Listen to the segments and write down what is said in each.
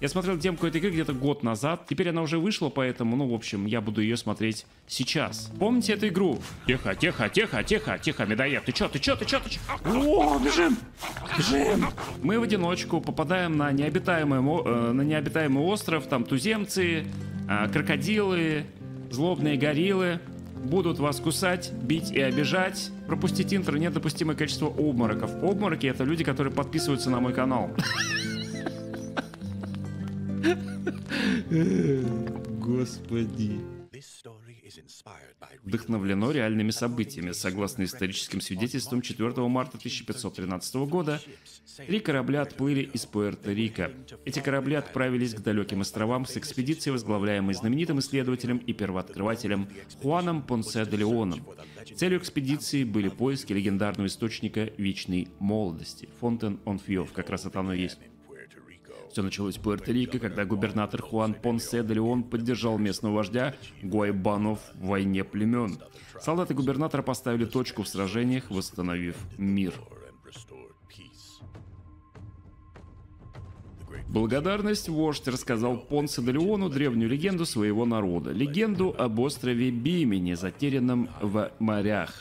Я смотрел демку этой игры где-то год назад. Теперь она уже вышла, поэтому, ну, в общем, я буду ее смотреть сейчас. Помните эту игру? Тихо, тихо, тихо, тихо, тихо, медоед. Ты чё, ты чё, ты чё, ты чё? О, бежим! Бежим! Мы в одиночку попадаем на необитаемый, э, на необитаемый остров. Там туземцы, э, крокодилы, злобные гориллы будут вас кусать, бить и обижать. Пропустить интро недопустимое количество обмороков. Обмороки это люди, которые подписываются на мой канал. Господи. Вдохновлено реальными событиями. Согласно историческим свидетельствам, 4 марта 1513 года три корабля отплыли из Пуэрто-Рико. Эти корабли отправились к далеким островам с экспедицией, возглавляемой знаменитым исследователем и первооткрывателем Хуаном Понсе де Леоном. Целью экспедиции были поиски легендарного источника вечной молодости. Фонтен он Фьев, как раз это оно и есть. Все началось в Пуэрто-Рико, когда губернатор Хуан Понсе де Леон поддержал местного вождя Гуайбанов в войне племен. Солдаты губернатора поставили точку в сражениях, восстановив мир. Благодарность вождь рассказал Понсе де Леону древнюю легенду своего народа. Легенду об острове Бимени, затерянном в морях.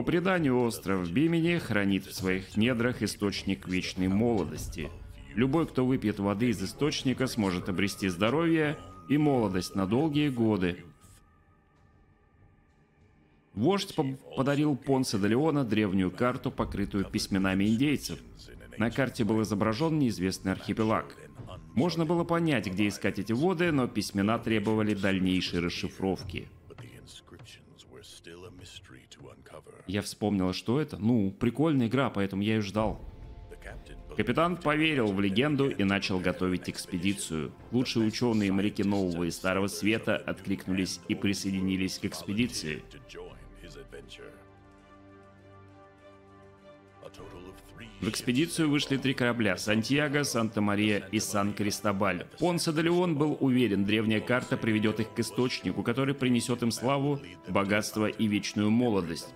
По преданию, остров Бимени хранит в своих недрах источник вечной молодости. Любой, кто выпьет воды из источника, сможет обрести здоровье и молодость на долгие годы. Вождь по- подарил Понсе де Леона древнюю карту, покрытую письменами индейцев. На карте был изображен неизвестный архипелаг. Можно было понять, где искать эти воды, но письмена требовали дальнейшей расшифровки. Я вспомнил, что это. Ну, прикольная игра, поэтому я и ждал. Капитан поверил в легенду и начал готовить экспедицию. Лучшие ученые и моряки Нового и Старого Света откликнулись и присоединились к экспедиции. В экспедицию вышли три корабля – Сантьяго, Санта-Мария и Сан-Кристобаль. Понсе де Леон был уверен, древняя карта приведет их к источнику, который принесет им славу, богатство и вечную молодость.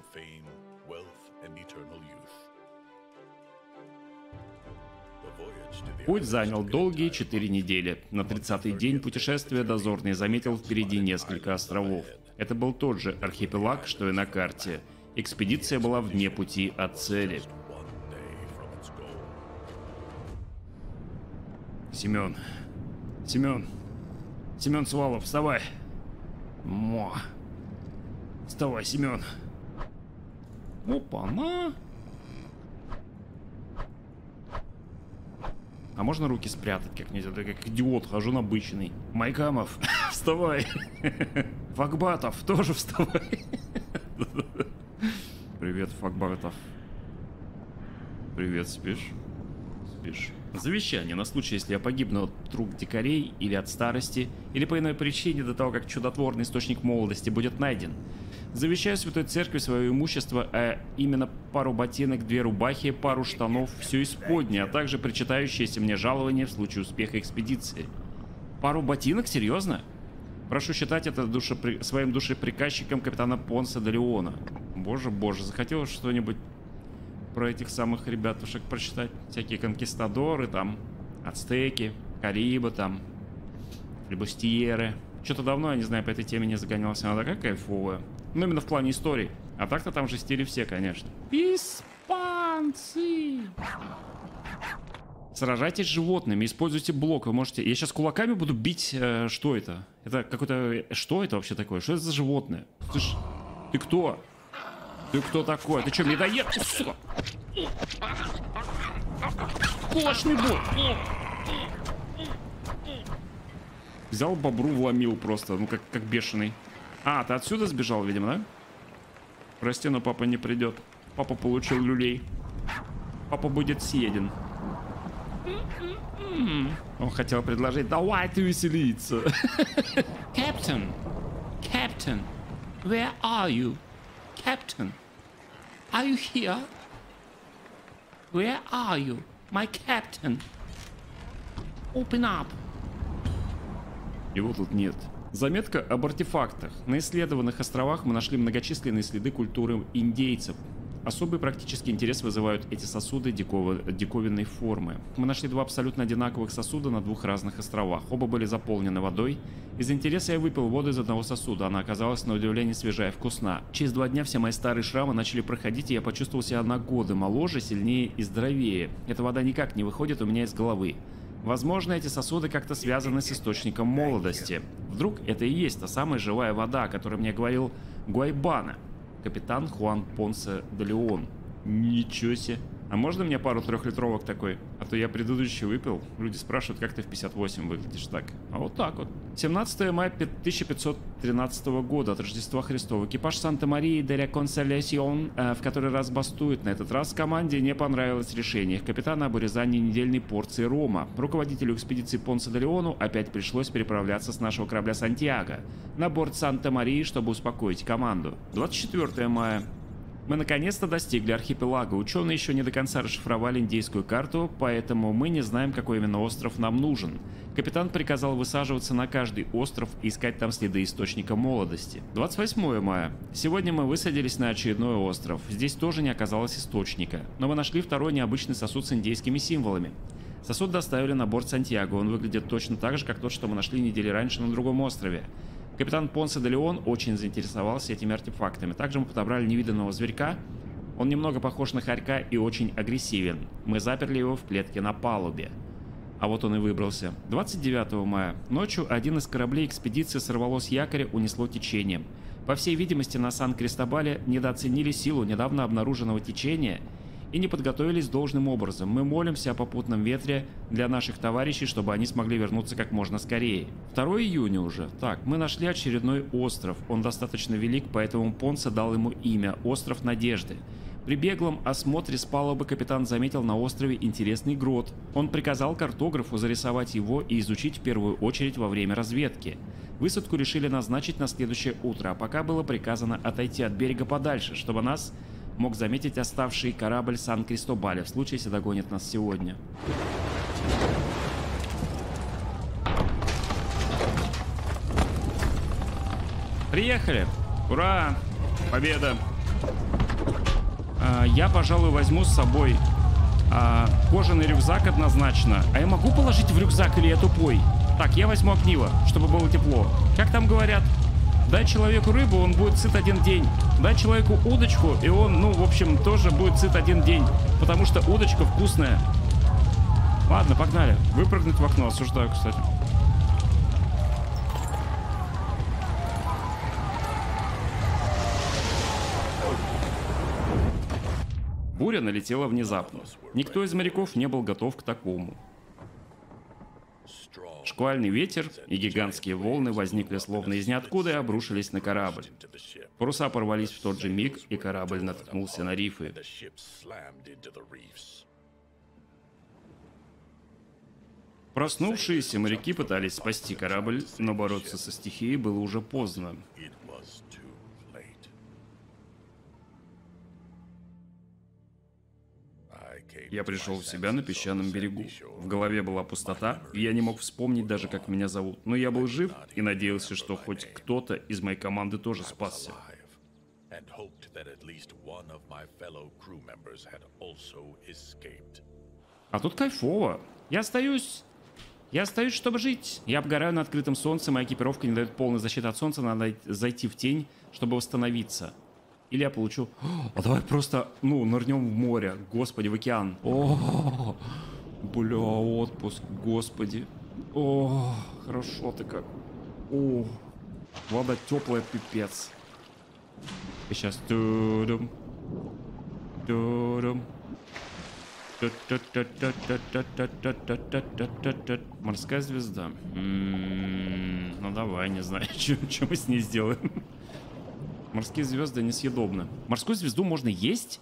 Путь занял долгие четыре недели. На 30-й день путешествия дозорный заметил впереди несколько островов. Это был тот же архипелаг, что и на карте. Экспедиция была вне пути от цели. Семен. Семен. Семен Свалов, вставай. Мо. Вставай, Семен. Опа-на. А можно руки спрятать как-нибудь? Я как идиот, хожу набыченный. Майкамов, вставай. Факбатов, тоже вставай. Привет, Факбатов. Привет, спишь? Спишь. Завещание на случай, если я погибну от рук дикарей или от старости, или по иной причине до того, как чудотворный источник молодости будет найден. Завещаю Святой Церкви свое имущество, а именно пару ботинок, две рубахи, пару штанов, все исподнее, а также причитающееся мне жалование в случае успеха экспедиции. Пару ботинок? Серьезно? Прошу считать это душепри... своим душеприказчиком капитана Понса де Леона. Боже, боже, захотелось что-нибудь про этих самых ребятушек прочитать. Всякие конкистадоры там, ацтеки, карибы там, флебустьеры. Что-то давно, я не знаю, по этой теме не загонялся. Она такая кайфовая. Ну, именно в плане истории. А так-то там же стили все, конечно. Испанцы! Сражайтесь с животными, используйте блок. Вы можете... Я сейчас кулаками буду бить... э, что это? Это какой-то... Что это вообще такое? Что это за животное? Ты ж... Ты кто? Ты кто такой? Ты что, медоед? Сука? Кулачный бой! Взял бобру, вломил просто, ну как, как бешеный. А, ты отсюда сбежал, видимо, да? Прости, но папа не придет. Папа получил люлей. Папа будет съеден. Он хотел предложить, давай ты веселиться. Captain, Captain, where are you? Captain, are you here? Where are you, my captain? Open up. Его тут нет. Заметка об артефактах. На исследованных островах мы нашли многочисленные следы культуры индейцев. Особый практический интерес вызывают эти сосуды диково... диковинной формы. Мы нашли два абсолютно одинаковых сосуда на двух разных островах. Оба были заполнены водой. Из интереса я выпил воду из одного сосуда. Она оказалась на удивление свежая и вкусна. Через два дня все мои старые шрамы начали проходить, и я почувствовал себя на годы моложе, сильнее и здоровее. Эта вода никак не выходит у меня из головы. Возможно, эти сосуды как-то связаны с источником молодости. Вдруг это и есть та самая живая вода, о которой мне говорил Гуайбана, капитан Хуан Понсе де Леон. Ничего себе. А можно мне пару трехлитровок такой? А то я предыдущий выпил. Люди спрашивают, как ты в 58 выглядишь так. А вот так вот. 17 мая 1513 года от Рождества Христова. Экипаж Санта-Марии де ля Консолясион э, в который раз бастует. На этот раз команде не понравилось решение капитана об урезании недельной порции рома. Руководителю экспедиции Понса де Леону опять пришлось переправляться с нашего корабля Сантьяго на борт Санта-Марии, чтобы успокоить команду. 24 мая. Мы наконец-то достигли архипелага. Ученые еще не до конца расшифровали индейскую карту, поэтому мы не знаем, какой именно остров нам нужен. Капитан приказал высаживаться на каждый остров и искать там следы источника молодости. 28 мая. Сегодня мы высадились на очередной остров. Здесь тоже не оказалось источника, но мы нашли второй необычный сосуд с индейскими символами. Сосуд доставили на борт Сантьяго. Он выглядит точно так же, как тот, что мы нашли недели раньше на другом острове. Капитан Понсе де Леон очень заинтересовался этими артефактами. Также мы подобрали невиданного зверька. Он немного похож на хорька и очень агрессивен. Мы заперли его в клетке на палубе. А вот он и выбрался. 29 мая. Ночью один из кораблей экспедиции сорвало с якоря, унесло течением. По всей видимости, на Сан-Кристобале недооценили силу недавно обнаруженного течения и не подготовились должным образом. Мы молимся о попутном ветре для наших товарищей, чтобы они смогли вернуться как можно скорее. 2 июня уже. Так, мы нашли очередной остров. Он достаточно велик, поэтому Понса дал ему имя – Остров Надежды. При беглом осмотре с палубы капитан заметил на острове интересный грот. Он приказал картографу зарисовать его и изучить в первую очередь во время разведки. Высадку решили назначить на следующее утро, а пока было приказано отойти от берега подальше, чтобы нас мог заметить оставший корабль Сан-Кристобаля в случае, если догонит нас сегодня. Приехали! Ура! Победа! А, я, пожалуй, возьму с собой а, кожаный рюкзак однозначно. А я могу положить в рюкзак или я тупой? Так, я возьму огниво, чтобы было тепло. Как там говорят? Дай человеку рыбу, он будет сыт один день. Дай человеку удочку, и он, ну, в общем, тоже будет сыт один день. Потому что удочка вкусная. Ладно, погнали. Выпрыгнуть в окно, осуждаю, кстати. Буря налетела внезапно. Никто из моряков не был готов к такому. Шквальный ветер и гигантские волны возникли словно из ниоткуда и обрушились на корабль. Паруса порвались в тот же миг, и корабль наткнулся на рифы. Проснувшиеся моряки пытались спасти корабль, но бороться со стихией было уже поздно. Я пришел в себя на песчаном берегу. В голове была пустота, и я не мог вспомнить даже, как меня зовут. Но я был жив и надеялся, что хоть кто-то из моей команды тоже спасся. А тут кайфово. Я остаюсь... Я остаюсь, чтобы жить. Я обгораю на открытом солнце, моя экипировка не дает полной защиты от солнца, надо зайти в тень, чтобы восстановиться. Или я получу... А давай просто, ну, нырнем в море. Господи, в океан. О, бля, отпуск, господи. О, хорошо ты как. О, вода теплая, пипец. И сейчас... Тудум. Тудум. Морская звезда. М-м-м, ну давай, не знаю, что мы с ней сделаем. Морские звезды несъедобны. Морскую звезду можно есть,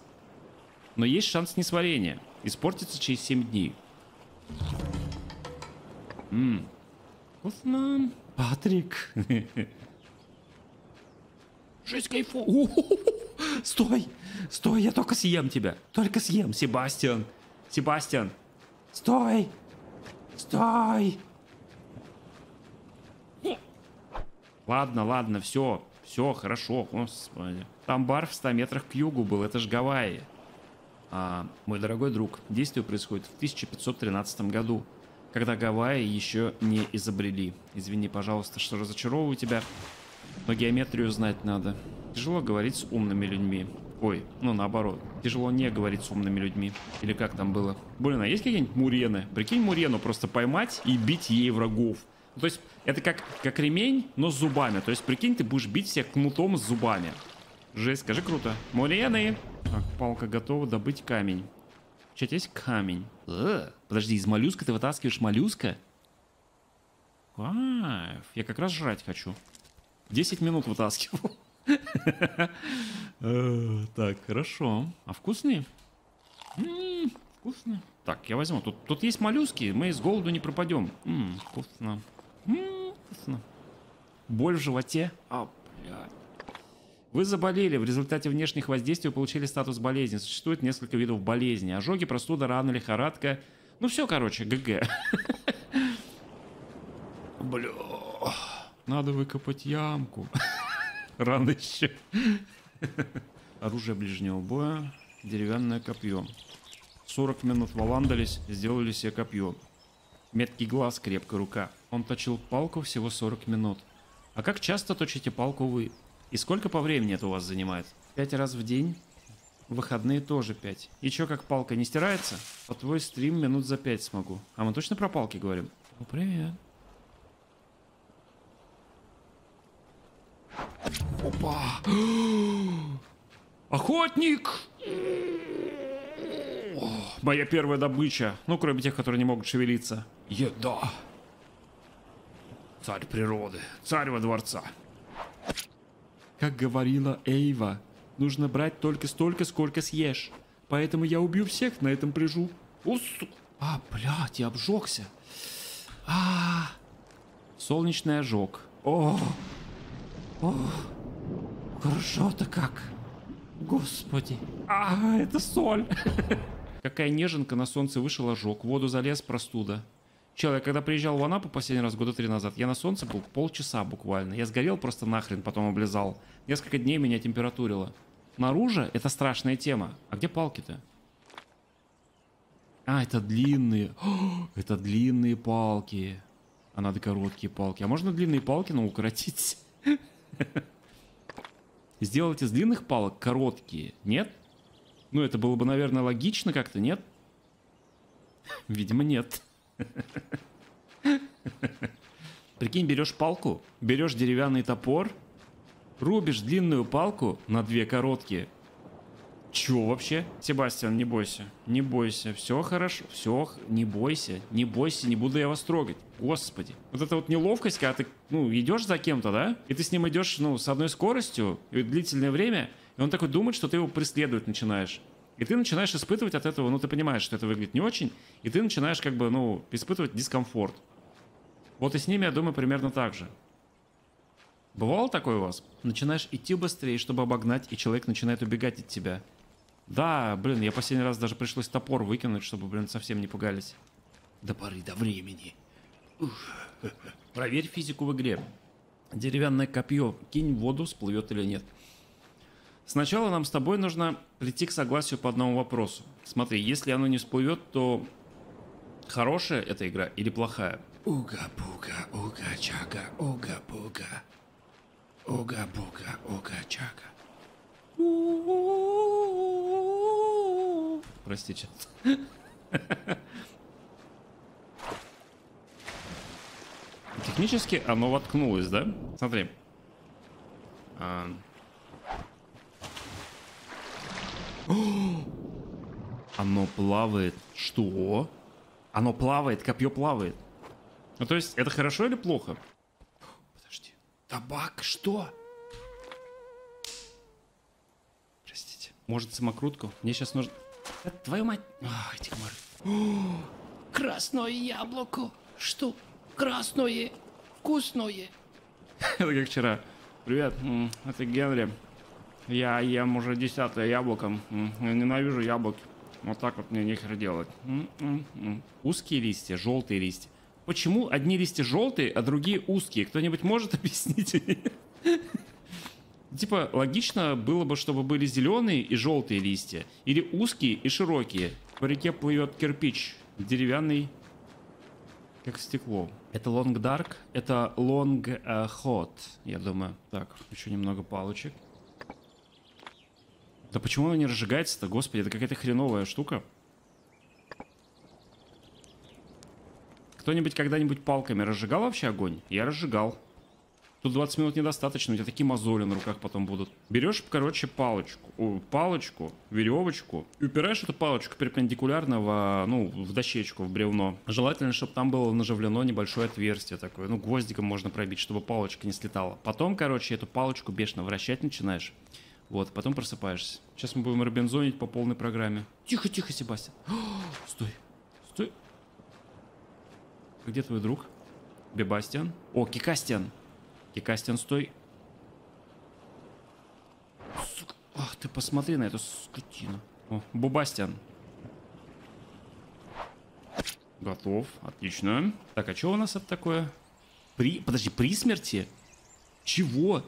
но есть шанс несварения. Испортится через 7 дней. Ммм. Вкусно. Патрик. Жизнь кайфу. Стой! Стой, я только съем тебя. Только съем, Себастьян. Себастьян. Стой! Стой! Ладно, ладно, все. Все, хорошо, господи. Там бар в 100 метрах к югу был, это ж Гавайи. А, мой дорогой друг, действие происходит в 1513 году, когда Гавайи еще не изобрели. Извини, пожалуйста, что разочаровываю тебя, но геометрию знать надо. Тяжело говорить с умными людьми. Ой, ну наоборот. Тяжело не говорить с умными людьми. Или как там было? Блин, а есть какие-нибудь мурены? Прикинь мурену просто поймать и бить ей врагов. Ну, то есть это как, как ремень, но с зубами. То есть прикинь, ты будешь бить всех кнутом с зубами. Жесть, скажи круто. Мурены! Так, палка готова добыть камень. Что, есть камень? Э, подожди, из моллюска ты вытаскиваешь моллюска? Кайф. Я как раз жрать хочу. 10 минут вытаскивал. Э, так, хорошо. А вкусные? Вкусно. Так, я возьму. Тут, тут есть моллюски, мы с голоду не пропадем. Вкусно. М. Боль в животе. А, блядь. Вы заболели, в результате внешних воздействий получили статус болезни. Существует несколько видов болезни. Ожоги, простуда, рана, лихорадка. Ну все, короче, ГГ. Бля. Надо выкопать ямку. Рано еще. Оружие ближнего боя. Деревянное копье. 40 минут валандались, сделали себе копье. Меткий глаз, крепкая рука. Он точил палку всего 40 минут. А как часто точите палку вы? И сколько по времени это у вас занимает? Пять раз в день? В выходные тоже пять. И чё, как палка не стирается? По твой стрим минут за пять смогу. А мы точно про палки говорим? Ну, привет. Опа! Охотник! О, моя первая добыча. Ну, кроме тех, которые не могут шевелиться. Еда. Царь природы. Царь во дворца. Как говорила Эйва, нужно брать только столько, сколько съешь. Поэтому я убью всех на этом пляжу. Усу. А, блядь, я обжегся. А, солнечный ожог. О, о, хорошо-то как. Господи. А, это соль. Какая неженка на солнце вышел ожог, в воду залез простуда. Чел, я когда приезжал в Анапу последний раз, года три назад, я на солнце был полчаса буквально. Я сгорел просто нахрен, потом облизал. Несколько дней меня температурило. Наружу это страшная тема. А где палки-то? А, это длинные. О, это длинные палки. А надо короткие палки. А можно длинные палки, но укоротить? Сделать из длинных палок короткие, нет? Ну, это было бы, наверное, логично как-то, нет? Видимо, нет. Прикинь, берешь палку, берешь деревянный топор, рубишь длинную палку на две короткие. Чё вообще? Себастьян, не бойся, не бойся, все хорошо, все, не бойся, не бойся, не буду я вас трогать. Господи. Вот это вот неловкость, когда ты, ну, идешь за кем-то, да, и ты с ним идешь, ну, с одной скоростью, и длительное время, и он такой думает, что ты его преследовать начинаешь. И ты начинаешь испытывать от этого, ну, ты понимаешь, что это выглядит не очень, и ты начинаешь, как бы, ну, испытывать дискомфорт. Вот и с ними, я думаю, примерно так же. Бывало такое у вас? Начинаешь идти быстрее, чтобы обогнать, и человек начинает убегать от тебя. Да, блин, я последний раз даже пришлось топор выкинуть, чтобы, блин, совсем не пугались. До поры до времени. Ух. Проверь физику в игре. Деревянное копье кинь в воду, всплывет или нет. Сначала нам с тобой нужно прийти к согласию по одному вопросу. Смотри, если оно не всплывет, то хорошая эта игра или плохая? Уга-буга, уга-чага, уга-буга. Уга-буга, уга-чага. Простите. Технически оно воткнулось, да? Смотри. А... Оно плавает. Что? Оно плавает, копье плавает. Ну, то есть, это хорошо или плохо? Подожди. Табак, что? Простите. Может, самокрутку? Мне сейчас нужно... Твою мать... Ах, эти комары. Красное яблоко. Что? Красное. Вкусное. Это как вчера. Привет, это Генри. Я ем уже десятое яблоко. Я ненавижу яблоки. Вот так вот мне нехер делать. Узкие листья, желтые листья. Почему одни листья желтые, а другие узкие? Кто-нибудь может объяснить? Типа, логично было бы, чтобы были зеленые и желтые листья. Или узкие и широкие. По реке плывет кирпич. Деревянный, как стекло. Это long dark, это long uh, hot, я думаю. Так, еще немного палочек. Да почему она не разжигается-то? Господи, это какая-то хреновая штука. Кто-нибудь когда-нибудь палками разжигал вообще огонь? Я разжигал. Тут 20 минут недостаточно, у тебя такие мозоли на руках потом будут. Берешь, короче, палочку, о, палочку, веревочку, и упираешь эту палочку перпендикулярно в, ну, в дощечку, в бревно. Желательно, чтобы там было наживлено небольшое отверстие такое, ну, гвоздиком можно пробить, чтобы палочка не слетала. Потом, короче, эту палочку бешено вращать начинаешь. Вот, потом просыпаешься. Сейчас мы будем робинзонить по полной программе. Тихо, тихо, Себастьян. Стой, стой. Где твой друг? Бебастиан? О, Кикастиан. Кикастиан, стой. Сука. Ах, ты посмотри на эту скотину. О, Бубастиан. Готов, отлично. Так, а что у нас это такое? При... Подожди, при смерти? Чего?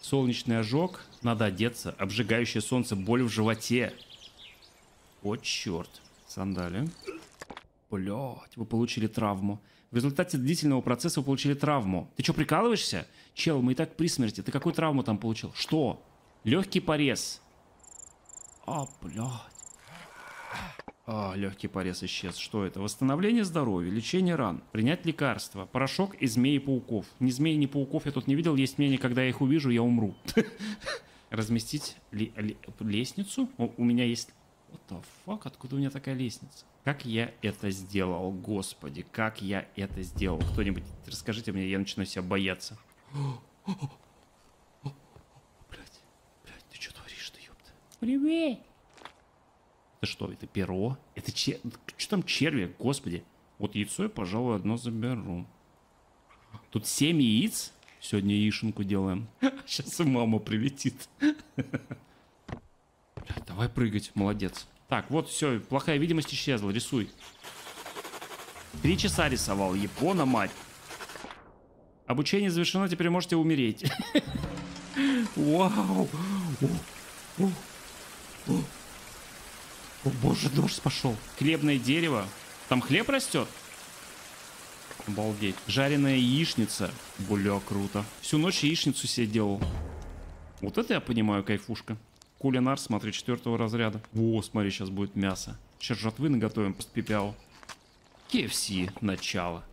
Солнечный ожог, надо одеться, обжигающее солнце, боль в животе. О, черт. Сандали. Блять, вы получили травму. В результате длительного процесса вы получили травму. Ты что, прикалываешься? Чел, мы и так при смерти. Ты какую травму там получил? Что? Легкий порез. А, блядь. А, легкий порез исчез. Что это? Восстановление здоровья, лечение ран, принять лекарства, порошок из змеи и пауков. Ни змеи, ни пауков я тут не видел. Есть мнение, когда я их увижу, я умру. Разместить лестницу? у меня есть... What the fuck? Откуда у меня такая лестница? Как я это сделал, господи, как я это сделал? Кто-нибудь расскажите мне, я начинаю себя бояться. Блять, блять, ты что творишь-то, ёпта? Привет! Это что, это перо? Это че... Что там черви, господи? Вот яйцо я, пожалуй, одно заберу. Тут 7 яиц. Сегодня яишенку делаем. Сейчас и мама прилетит. Давай прыгать, молодец. Так, вот все, плохая видимость исчезла, рисуй. Три часа рисовал, Япона, мать. Обучение завершено, теперь можете умереть. Вау. О, боже, дождь пошел. Хлебное дерево. Там хлеб растет? Обалдеть. Жареная яичница. Бля, круто. Всю ночь яичницу себе делал. Вот это я понимаю, кайфушка. Кулинар, смотри, четвертого разряда. Во, смотри, сейчас будет мясо. Сейчас жатвы наготовим под пипяу. KFC начало.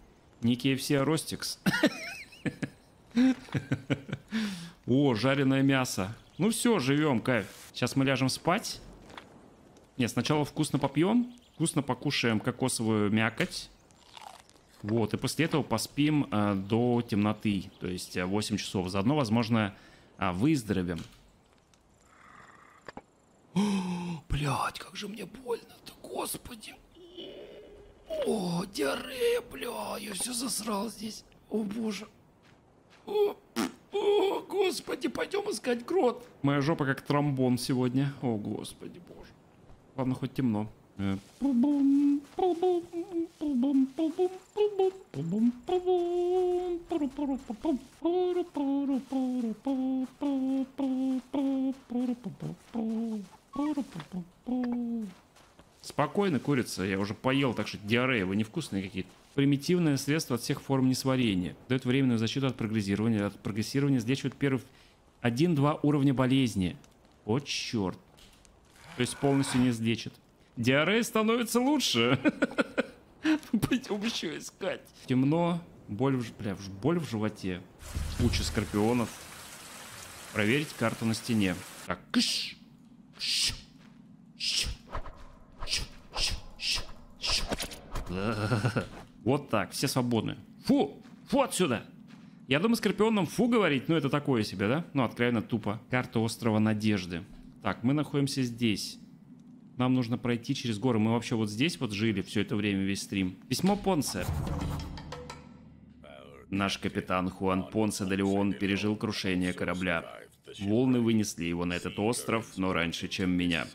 Не KFC, а Ростикс. О, жареное мясо. Ну все, живем, кайф. Сейчас мы ляжем спать. Нет, сначала вкусно попьем, вкусно покушаем кокосовую мякоть. Вот, и после этого поспим э, до темноты, то есть 8 э, часов. Заодно, возможно, э, выздоровим. Блять, как же мне больно-то, господи. О, диарея, бля, я все засрал здесь. О, боже. О, о, господи, пойдем искать грот. Моя жопа как тромбон сегодня. О, господи, боже. Ладно, хоть темно. Спокойно, курица, я уже поел, так что диарея, вы невкусные какие-то. Примитивное средство от всех форм несварения. Дает временную защиту от прогрессирования. От прогрессирования излечивает первых 1-2 уровня болезни. О, черт. То есть полностью не излечит. Диарея становится лучше. Пойдем еще искать. Темно. Боль в, бля, боль в животе. Куча скорпионов. Проверить карту на стене. Так, кыш. Вот так, все свободны. Фу! Фу отсюда! Я думаю, Скорпионом фу говорить, ну это такое себе, да? Ну, откровенно тупо. Карта острова Надежды. Так, мы находимся здесь. Нам нужно пройти через горы. Мы вообще вот здесь вот жили все это время, весь стрим. Письмо Понце. Наш капитан Хуан Понсе де Леон пережил крушение корабля. Волны вынесли его на этот остров, но раньше, чем меня.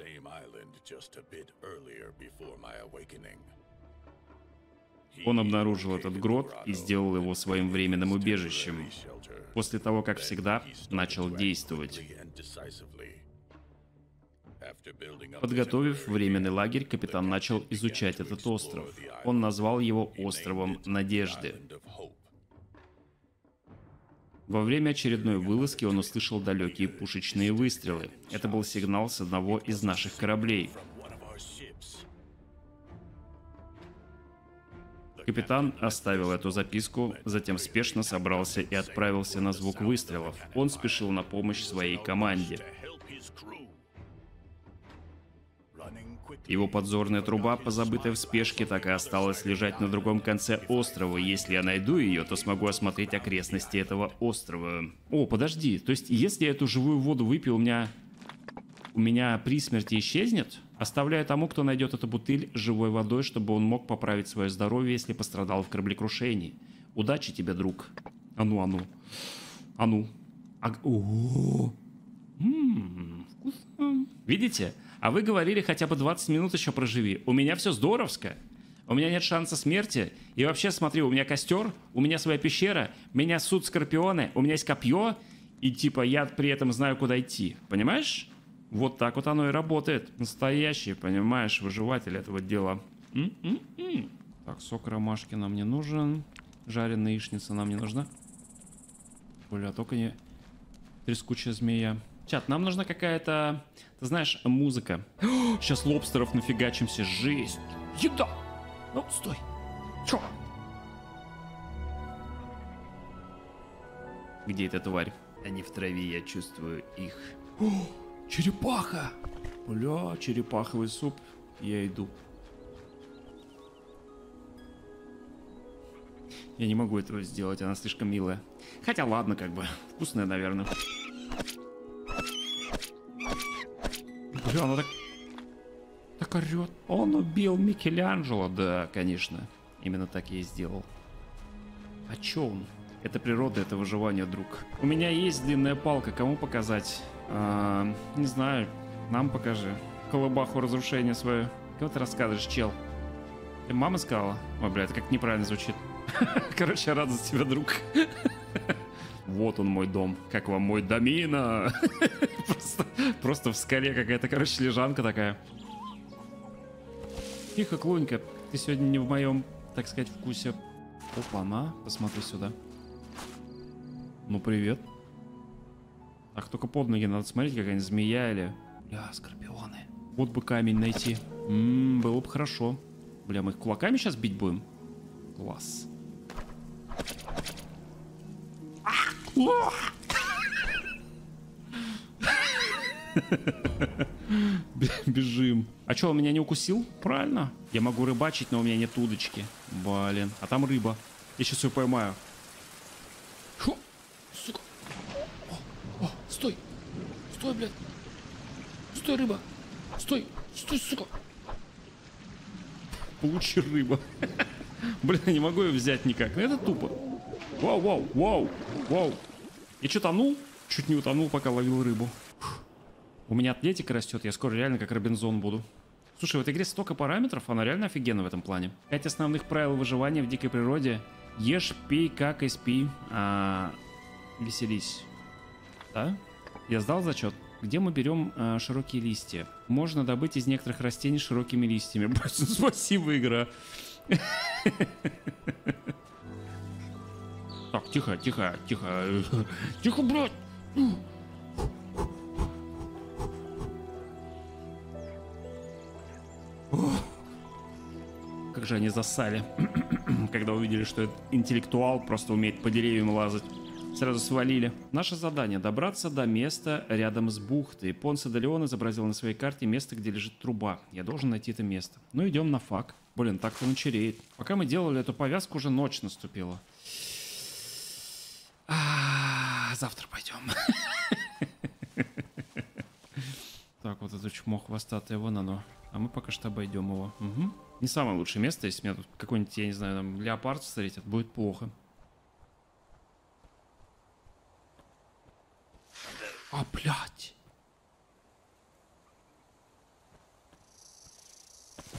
Он обнаружил этот грот и сделал его своим временным убежищем. после того, как всегда, начал действовать. Подготовив временный лагерь, капитан начал изучать этот остров. Он назвал его островом Надежды. Во время очередной вылазки он услышал далекие пушечные выстрелы. Это был сигнал с одного из наших кораблей. Капитан оставил эту записку, затем спешно собрался и отправился на звук выстрелов. Он спешил на помощь своей команде. Его подзорная труба, позабытая в спешке, так и осталась лежать на другом конце острова. Если я найду ее, то смогу осмотреть окрестности этого острова. О, подожди, то есть если я эту живую воду выпью, у меня... У меня при смерти исчезнет? Оставляю тому, кто найдет эту бутыль живой водой, чтобы он мог поправить свое здоровье, если пострадал в кораблекрушении. Удачи тебе, друг. А ну, а ну. А ну. А... О -о -о. М -м, вкусно. Видите? А вы говорили, хотя бы 20 минут еще проживи. У меня все здоровско. У меня нет шанса смерти. И вообще, смотри, у меня костер, у меня своя пещера, меня суд скорпионы, у меня есть копье, и типа я при этом знаю, куда идти. Понимаешь? Вот так вот оно и работает. Настоящий, понимаешь, выживатель этого дела. М-м-м. Так, сок ромашки нам не нужен. Жареная яичница нам не нужна. Бля, только не трескучая змея. Чат, нам нужна какая-то, ты знаешь, музыка. О, сейчас лобстеров нафигачимся, жесть. Еда! Ну, стой. Чё? Где эта тварь? Они в траве, я чувствую их. О, черепаха! Бля, черепаховый суп. Я иду. Я не могу этого сделать, она слишком милая. Хотя ладно, как бы. Вкусная, наверное. Бля, она так... Так орет. Он убил Микеланджело. Да, конечно. Именно так я и сделал. А чё он? Это природа, это выживание, друг. У меня есть длинная палка, кому показать? А, не знаю, нам покажи. Колобаху разрушение свое. Кого ты рассказываешь, чел? Ты мама сказала? Ой, бля, это как неправильно звучит. Короче, рад за тебя, друг. Вот он мой дом. Как вам мой домина? просто, просто в скале какая-то, короче, лежанка такая. Тихо, Клунька. Ты сегодня не в моем, так сказать, вкусе. Опа, на, посмотри сюда. Ну, привет. Так, только под ноги надо смотреть, какая-нибудь змея или... Бля, скорпионы. Вот бы камень найти. Ммм, было бы хорошо. Бля, мы их кулаками сейчас бить будем? Класс. Бежим. А что, он меня не укусил? Правильно. Я могу рыбачить, но у меня нет удочки. Блин. А там рыба. Я сейчас ее поймаю. Фу. Сука. О, о, стой. Стой, блядь. Стой, рыба. Стой. Стой, сука. Получи рыба. Блин, я не могу ее взять никак. Это тупо. Вау, вау, вау, вау. Я что, тонул? Чуть не утонул, пока ловил рыбу. Фух. У меня атлетика растет, я скоро реально как Робинзон буду. Слушай, в этой игре столько параметров, она реально офигенна в этом плане. Пять основных правил выживания в дикой природе. Ешь, пей, как и спи. А, веселись. Да? Я сдал зачет. Где мы берем а, широкие листья? Можно добыть из некоторых растений широкими листьями. Спасибо, игра. Так, тихо, тихо, тихо. Тихо, блядь! Как же они засали, когда увидели, что этот интеллектуал просто умеет по деревьям лазать. Сразу свалили. Наше задание — добраться до места рядом с бухтой. Понсо де Леон изобразил на своей карте место, где лежит труба. Я должен найти это место. Ну, идем на фак. Блин, так-то начереет. Пока мы делали эту повязку, уже ночь наступила. А, завтра пойдем. Так, вот это чмо хвостатое, вон оно. А мы пока что обойдем его. Угу. Не самое лучшее место, если меня тут какой-нибудь, я не знаю, там, леопард встретит, будет плохо. А, блядь.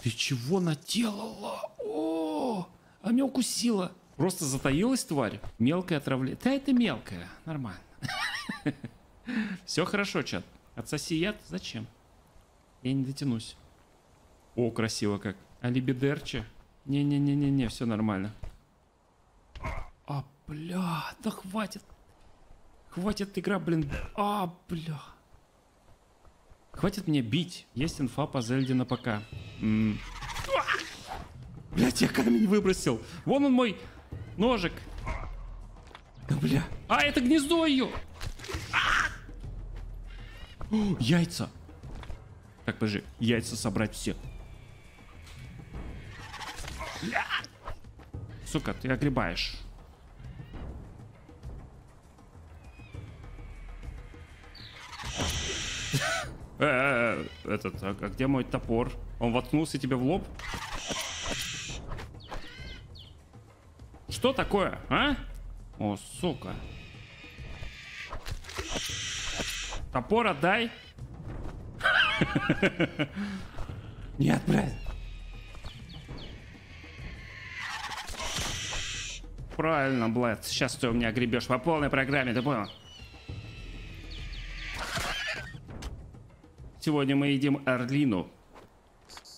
Ты чего наделала? О, а меня укусила. Просто затаилась тварь. Мелкое отравление. Да это мелкое. Нормально. Все хорошо, чат. Отсоси яд? Зачем? Я не дотянусь. О, красиво как. Алибидерче. Не-не-не-не-не, все нормально. А, бля, да хватит. Хватит игра, блин. А, бля. Хватит мне бить. Есть инфа по Зельде на ПК. Блять, я камень выбросил. Вон он мой ножик. Да, бля. А, это гнездо ее. О, яйца. Так, подожди. Яйца собрать все. Бля. Сука, ты огребаешь. Э, этот, а, а где мой топор? Он воткнулся тебе в лоб? Что такое, а? О, сука. Топор отдай. Нет, блядь. Правильно, блядь. Сейчас ты у меня гребешь по полной программе, ты понял? Сегодня мы едим орлину.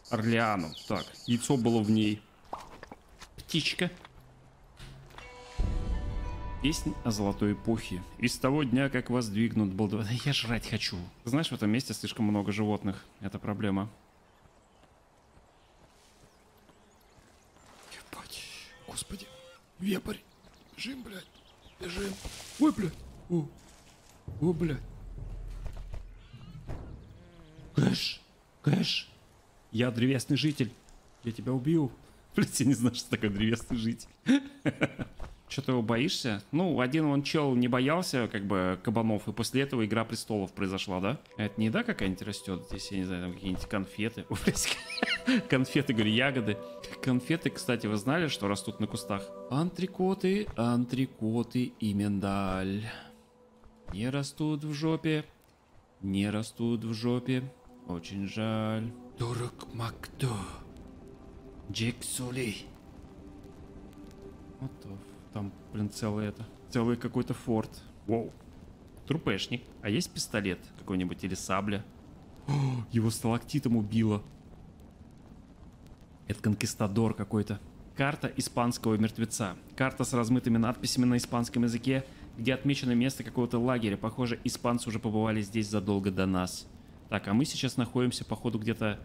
Орлеану. Так, яйцо было в ней. Птичка. Песнь о золотой эпохе. И с того дня, как воздвигнут был... Да я жрать хочу. Знаешь, в этом месте слишком много животных. Это проблема. Ебать. Господи. Вепрь. Бежим, блядь. Бежим. Ой, блядь. О. О, блядь. Кэш. Кэш. Я древесный житель. Я тебя убью. Блять, я не знаю, что такое древесный житель. Что ты его боишься? Ну, один он чел не боялся, как бы, кабанов, и после этого Игра Престолов произошла, да? Это не еда какая-нибудь растет здесь, я не знаю, там какие-нибудь конфеты. конфеты, говорю, ягоды. Конфеты, кстати, вы знали, что растут на кустах? Антрикоты, антрикоты и миндаль. Не растут в жопе, не растут в жопе. Очень жаль. Дорог Макдо. Джек Соли. Там, блин, целый это. Целый какой-то форт. Воу. Трупешник. А есть пистолет какой-нибудь или сабля? О, его сталактитом убило. Это конкистадор какой-то. Карта испанского мертвеца. Карта с размытыми надписями на испанском языке, где отмечено место какого-то лагеря. Похоже, испанцы уже побывали здесь задолго до нас. Так, а мы сейчас находимся, походу, где-то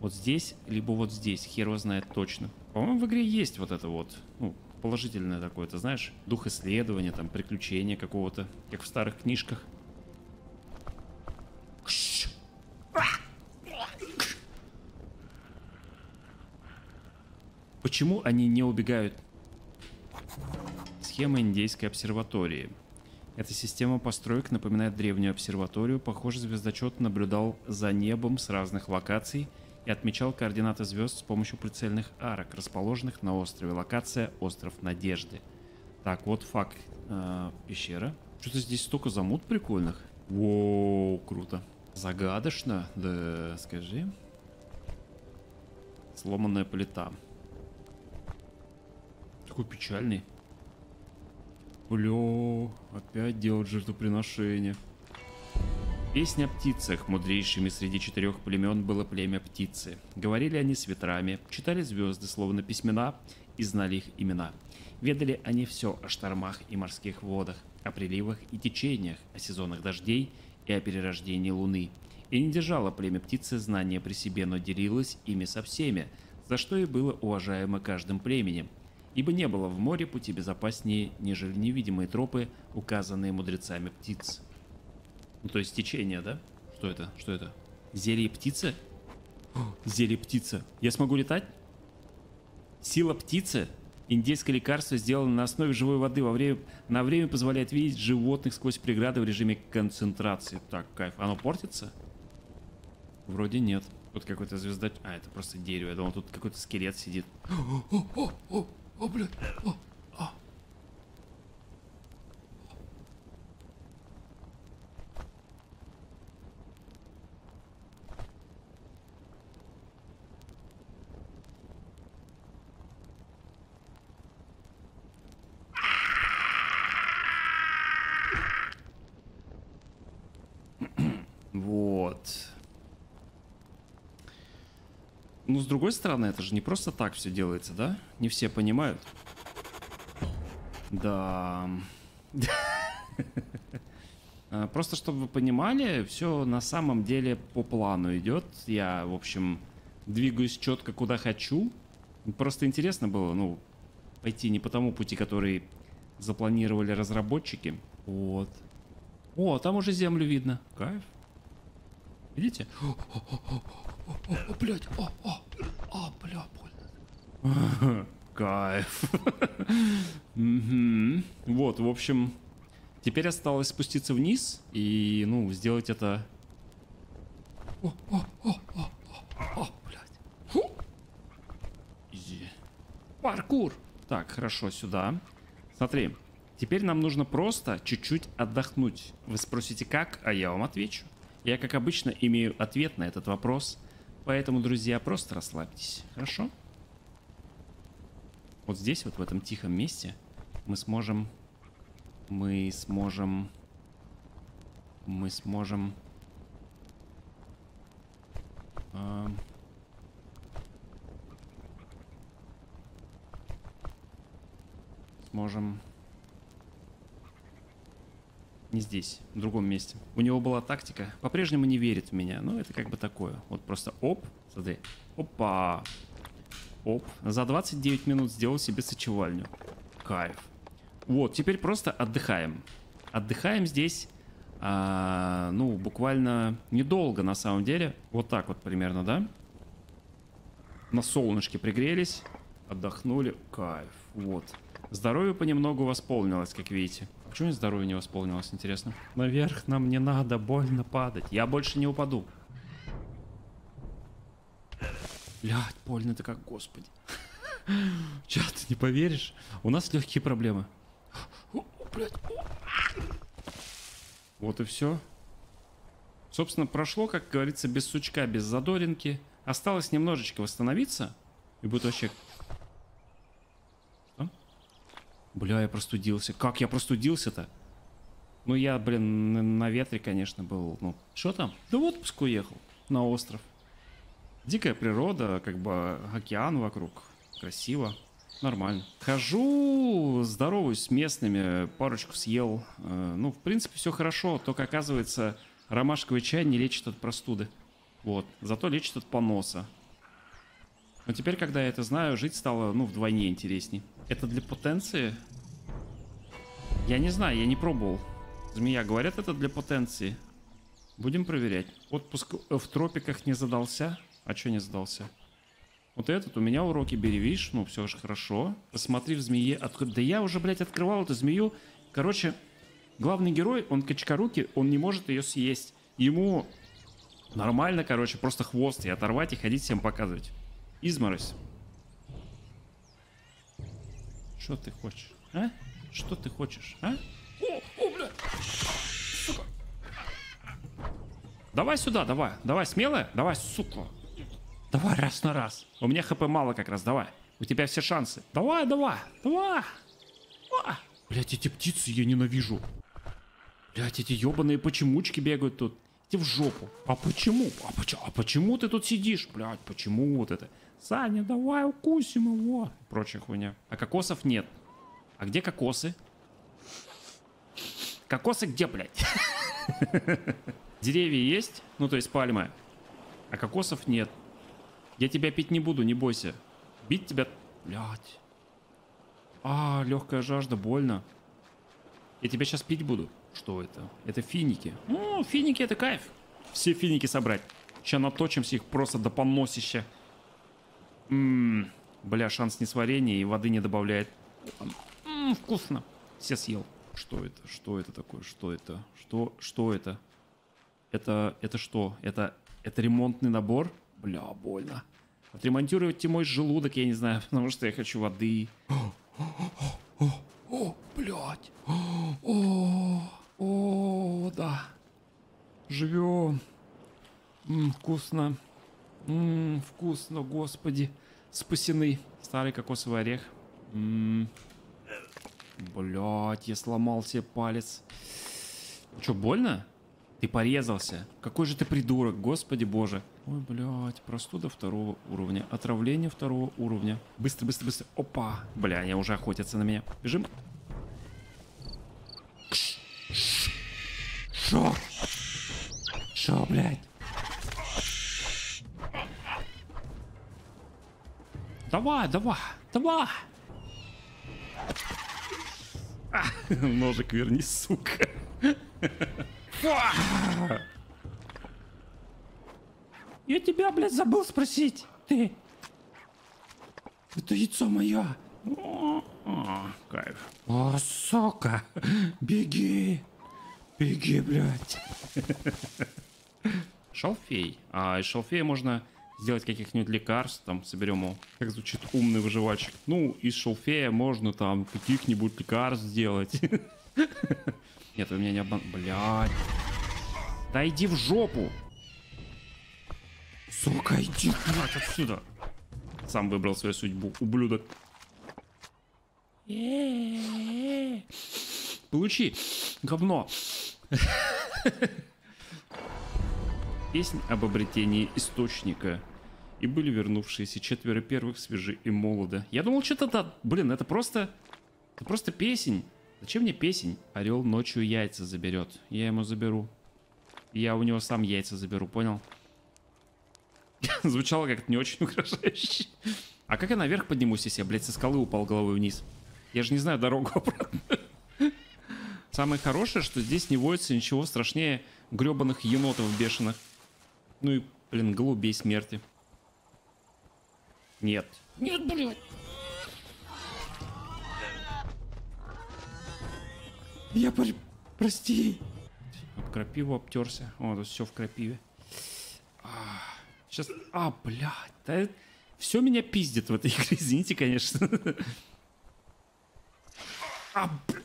вот здесь, либо вот здесь. Хер его знает точно. По-моему, в игре есть вот это вот, ну, положительное такое, ты знаешь, дух исследования, там, приключения какого-то, как в старых книжках. Почему они не убегают? Схема индейской обсерватории. Эта система построек напоминает древнюю обсерваторию. Похоже, звездочет наблюдал за небом с разных локаций – и отмечал координаты звезд с помощью прицельных арок, расположенных на острове. Локация Остров Надежды. Так, вот факт. Э, пещера. Что-то здесь столько замут прикольных. Воу, круто. Загадочно, да скажи. Сломанная плита. Такой печальный. Бля, опять делать жертвоприношение. Песня о птицах, мудрейшими среди четырех племен было племя птицы. Говорили они с ветрами, читали звезды, словно письмена, и знали их имена. Ведали они все о штормах и морских водах, о приливах и течениях, о сезонах дождей и о перерождении луны. И не держало племя птицы знания при себе, но делилось ими со всеми, за что и было уважаемо каждым племенем. Ибо не было в море пути безопаснее, нежели невидимые тропы, указанные мудрецами птиц. Ну, то есть течение, да? Что это? Что это? Зелье птицы? О, зелье птицы. Я смогу летать? Сила птицы? Индейское лекарство сделано на основе живой воды. Во время, на время позволяет видеть животных сквозь преграды в режиме концентрации. Так, кайф. Оно портится? Вроде нет. Тут какой-то звезда... А, это просто дерево. Я думал, тут какой-то скелет сидит. О, о, о, о, о, блядь. О, Ну, с другой стороны, это же не просто так все делается, да? Не все понимают. Да. А, просто чтобы вы понимали, все на самом деле по плану идет. Я, в общем, двигаюсь четко куда хочу. Просто интересно было, ну, пойти не по тому пути, который запланировали разработчики. Вот. О, там уже землю видно. Кайф. Видите? О, о, блядь, о, о, о, бля, больно. Кайф. Вот, в общем, теперь осталось спуститься вниз и, ну, сделать это... О, о, о, о, о, о, блядь. Изи. Паркур. Так, хорошо, сюда. Смотри, теперь нам нужно просто чуть-чуть отдохнуть. Вы спросите, как, а я вам отвечу. Я, как обычно, имею ответ на этот вопрос. Поэтому, друзья, просто расслабьтесь. Хорошо? Вот здесь, вот в этом тихом месте, мы сможем... Мы сможем... Мы сможем... эм, сможем... Не здесь, в другом месте. У него была тактика. По-прежнему не верит в меня. Но это как бы такое. Вот просто оп, смотри. Опа. Оп. За 29 минут сделал себе сочевальню. Кайф. Вот, теперь просто отдыхаем. Отдыхаем здесь, а, ну, буквально недолго на самом деле. Вот так вот примерно, да? На солнышке пригрелись, отдохнули. Кайф. Вот. Здоровье понемногу восполнилось, как видите. Почему здоровье не восполнилось, интересно? Наверх нам не надо больно падать. Я больше не упаду. Блядь, больно-то как, господи. Чё, ты не поверишь? У нас легкие проблемы. Вот и все. Собственно, прошло, как говорится, без сучка, без задоринки. Осталось немножечко восстановиться. И будет вообще... А? Бля, я простудился. Как я простудился-то? Ну, я, блин, на- ветре, конечно, был. Ну, что там? Да в отпуск уехал на остров. Дикая природа, как бы океан вокруг. Красиво. Нормально. Хожу, здороваюсь с местными, парочку съел. Э, Ну, в принципе, все хорошо. Только, оказывается, ромашковый чай не лечит от простуды. Вот. Зато лечит от поноса. Но теперь, когда я это знаю, жить стало, ну, вдвойне интересней. Это для потенции? Я не знаю, я не пробовал. Змея, говорят, это для потенции. Будем проверять. Отпуск в тропиках не задался. А что не задался? Вот этот, у меня уроки бери, видишь, ну все же хорошо. Посмотри в змее. Отк- Да я уже, блядь, открывал эту змею. Короче, главный герой, он качкаруки, он не может ее съесть. Ему нормально, короче, просто хвост и оторвать и ходить всем показывать. Изморозь. Что ты хочешь, а? Что ты хочешь, а? О, о, блядь. Давай сюда, давай. Давай, смелая? Давай, сука. Давай раз на раз. У меня хп мало как раз, давай. У тебя все шансы. Давай, давай, давай. Блять, эти птицы я ненавижу. Блять, эти ебаные почемучки бегают тут. Иди в жопу. А почему? А, поч- а почему ты тут сидишь? Блять, почему вот это? Саня, давай укусим его. Прочая хуйня. А кокосов нет. А где кокосы? Кокосы где, блядь? Деревья есть, ну то есть пальмы, а кокосов нет. Я тебя пить не буду, не бойся. Бить тебя... Блядь. А, легкая жажда, больно. Я тебя сейчас пить буду. Что это? Это финики. О, финики это кайф. Все финики собрать. Сейчас наточимся их просто до поносища. Ммм, бля, шанс несварения и воды не добавляет. Ммм, вкусно. Все съел. Что это? Что это такое? Что это? Что, что это? Это, это что? Это, это ремонтный набор? Бля, больно. Отремонтируйте мой желудок, я не знаю, потому что я хочу воды. О, блядь. О, о, да. Живем. М, вкусно. М, вкусно, господи. Спасены. Старый кокосовый орех. М. Блядь, я сломал себе палец. Че, больно? Ты порезался. Какой же ты придурок, господи боже. Ой, блядь, простуда второго уровня, отравление второго уровня. Быстро, быстро, быстро. Опа. Бля, они уже охотятся на меня. Бежим. Шо? Шо, блядь? Давай, давай, давай. А, ножик верни, сука. Я тебя, блядь, забыл спросить. Ты. Это яйцо мое. О, кайф. О, сука. Беги. Беги, блядь. Шалфей. А из шалфея можно сделать каких-нибудь лекарств. Там соберем его. Как звучит умный выживальщик. Ну, из шалфея можно там каких-нибудь лекарств сделать. Нет, вы меня не обман... Блядь. Да иди в жопу. Сука, иди блядь, отсюда. Сам выбрал свою судьбу, ублюдок. Получи, говно. Песнь об обретении источника. И были вернувшиеся четверо первых свежи и молоды. Я думал, что-то да. Блин, это просто... Это просто песень. Зачем мне песень? Орел ночью яйца заберет. Я ему заберу. Я у него сам яйца заберу, понял? Звучало как-то не очень угрожающе. А как я наверх поднимусь, если я, блядь, со скалы упал головой вниз? Я же не знаю дорогу обратно. Самое хорошее, что здесь не водится ничего страшнее гребаных енотов бешеных. Ну и, блин, голубей смерти. Нет. Нет, блядь. Я пр... прости. Об крапиву обтерся. О, тут все в крапиве. А, сейчас... А, блядь. Да... Все меня пиздит в этой игре, извините, конечно. А, бля...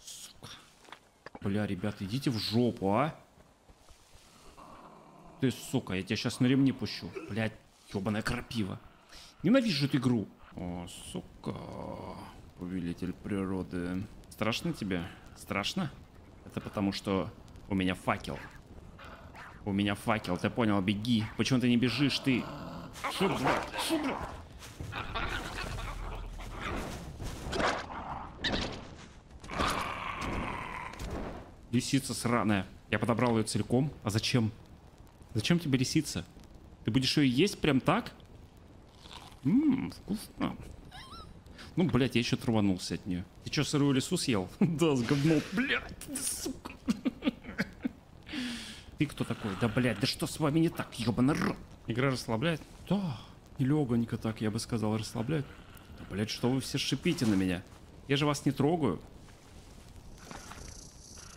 Сука. Бля, ребята, идите в жопу, а. Ты, сука, я тебя сейчас на ремни пущу. Блядь, ебаная крапива. Ненавижу эту игру. О, сука. Повелитель природы. Страшно тебе? Страшно? Это потому, что у меня факел. У меня факел, ты понял, беги. Почему ты не бежишь, ты? Шо, блядь? Лисица сраная. Я подобрал ее целиком. А зачем? Зачем тебе лисица? Ты будешь ее есть прям так? Ммм, вкусно. Ну, блядь, я еще траванулся от нее. Ты что, сырую лесу съел? да, с говном. Блядь, сука. Ты кто такой? Да, блядь, да что с вами не так, ебаный рот? Игра расслабляет? Да, легонько так, я бы сказал, расслабляет. Да, блядь, что вы все шипите на меня? Я же вас не трогаю.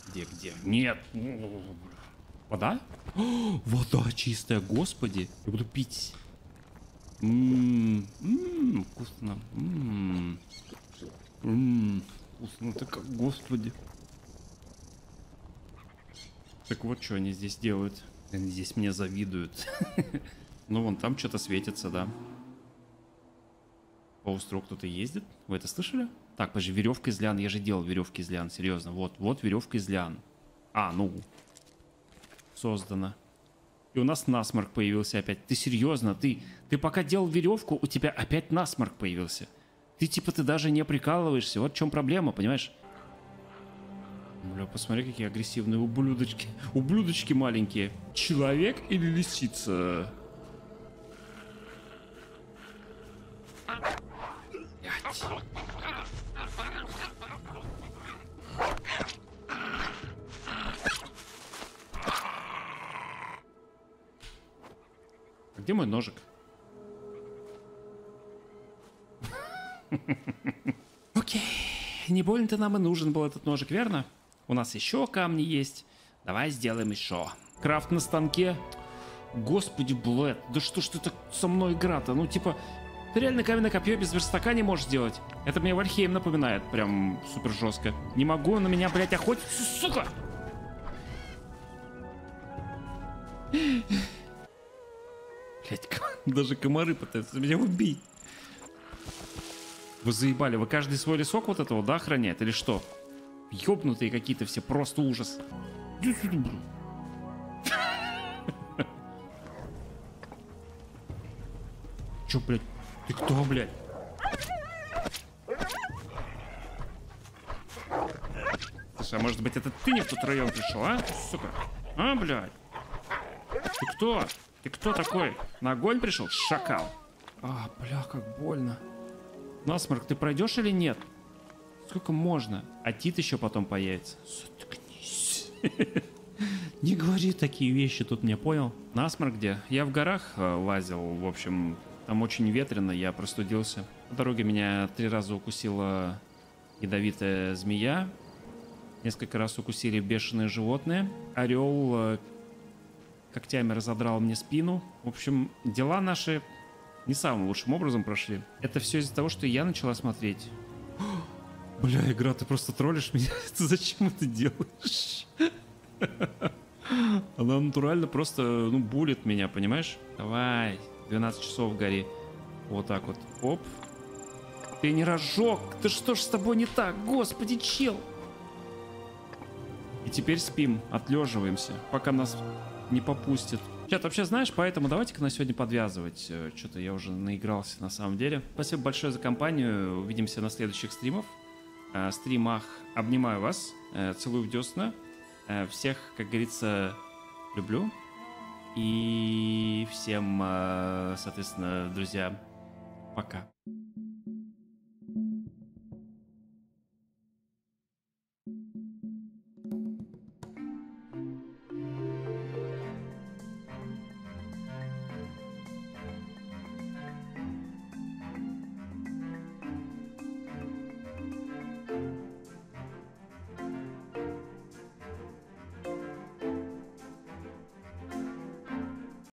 Где, где? Нет. Вода? О, вода чистая, господи. Я буду пить. Ммм, ммм, вкусно. Ммм, ммм, вкусно. Так, господи. Так вот, что они здесь делают. Они здесь мне завидуют. ну, вон там что-то светится, да. По острову кто-то ездит? Вы это слышали? Так, подожди, веревка из лиан. Я же делал веревки из лиан, серьезно. Вот, вот веревка из лиан. А, ну. Создано. И у нас насморк появился опять. Ты серьезно? Ты, ты пока делал веревку, у тебя опять насморк появился. Ты типа ты даже не прикалываешься. Вот в чем проблема, понимаешь? Бля, посмотри, какие агрессивные ублюдочки. Ублюдочки маленькие. Человек или лисица? Блять. А где мой ножик? Окей, не больно-то нам и нужен был этот ножик, верно? У нас еще камни есть. Давай сделаем еще. Крафт на станке. Господи, Блэд, да что ж ты так со мной игра-то? Ну, типа, ты реально каменное копье без верстака не можешь сделать. Это мне Вальхейм напоминает, прям супер жестко. Не могу на меня, блядь, охотиться, сука! Блять, даже комары пытаются меня убить. Вы заебали. Вы каждый свой лесок вот этого, да, охраняет? Или что? Ёбнутые какие-то все, просто ужас. Чё, блядь? Ты кто, блядь? Слушай, а может быть это ты не в тот район пришел, а? Сука. А, блядь? Ты кто? Ты кто такой? На огонь пришел? Шакал. А, бля, как больно. Насморк, ты пройдешь или нет? Сколько можно? А Тит еще потом появится. Заткнись. Не говори такие вещи, тут мне понял. Насморк где? Я в горах э, лазил, в общем, там очень ветрено, я простудился. По дороге меня три раза укусила ядовитая змея. Несколько раз укусили бешеные животные. Орел э, когтями разодрал мне спину. В общем, дела наши не самым лучшим образом прошли. Это все из-за того, что я начала смотреть. Бля, игра, ты просто троллишь меня. Ты зачем это делаешь? Она натурально просто, ну, булит меня, понимаешь? Давай, 12 часов гори. Вот так вот. Оп. Ты не разжег. Ты что ж с тобой не так? Господи, чел. И теперь спим, отлеживаемся, пока нас не попустит. Чат, вообще знаешь, поэтому давайте-ка на сегодня подвязывать. Э, Что-то я уже наигрался на самом деле. Спасибо большое за компанию. Увидимся на следующих стримах. Э, стримах. Обнимаю вас. Э, Целую в десна. Всех, как говорится, люблю. И всем, соответственно, друзья, пока.